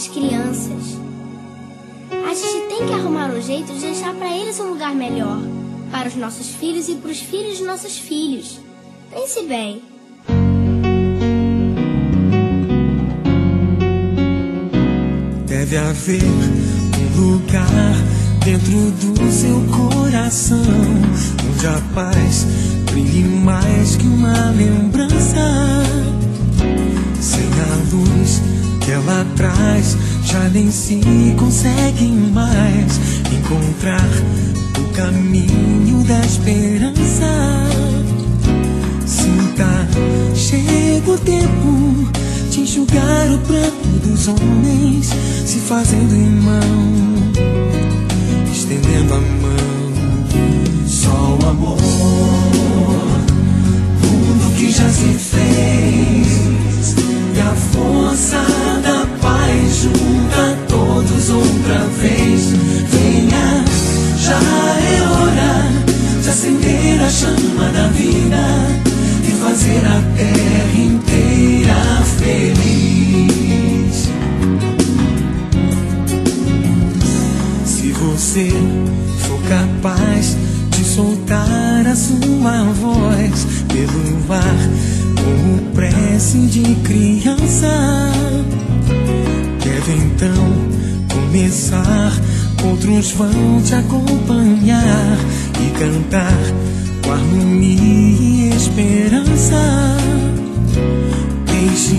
as crianças. A gente tem que arrumar um jeito de deixar para eles um lugar melhor, para os nossos filhos e para os filhos de nossos filhos. Pense bem. Deve haver um lugar dentro do seu coração onde a paz brilhe mais que uma lembrança. Que ela traz, já nem se consegue mais encontrar o caminho da esperança. Sinta, chega o tempo de enxugar o pranto dos homens, se fazendo irmão, estendendo a mão. Soltar a sua voz pelo ar, como prece de criança, deve então começar. Outros vão te acompanhar e cantar com harmonia e esperança. Deixe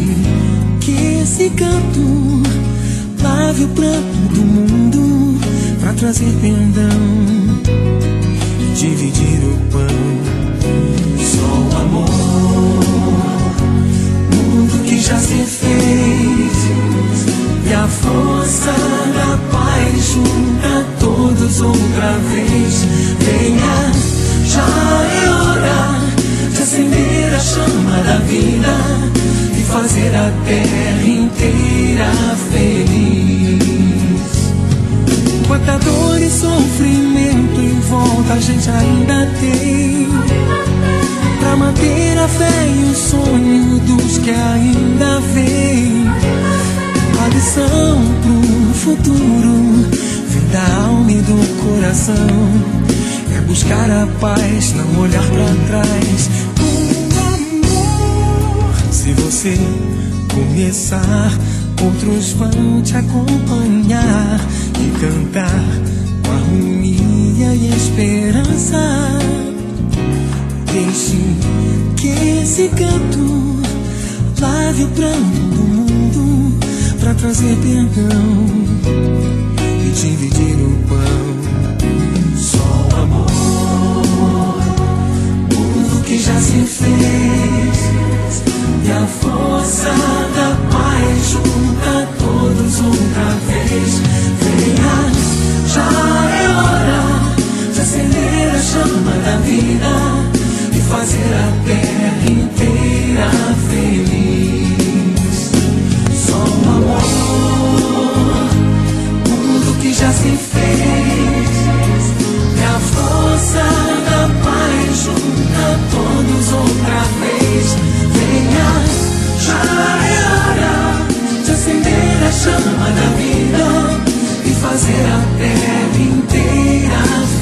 que esse canto lave o pranto do mundo pra trazer perdão terra inteira feliz. Quanta dor e sofrimento em volta a gente ainda tem. Pra manter a fé e o sonho dos que ainda vêm. A lição pro futuro vem da alma e do coração. É buscar a paz, não olhar pra trás. Com amor Se você começar Outros vão te acompanhar e cantar com harmonia e esperança. Deixe que esse canto lave o pranto do mundo pra trazer perdão e dividir o pão. Chama da vida e fazer a terra inteira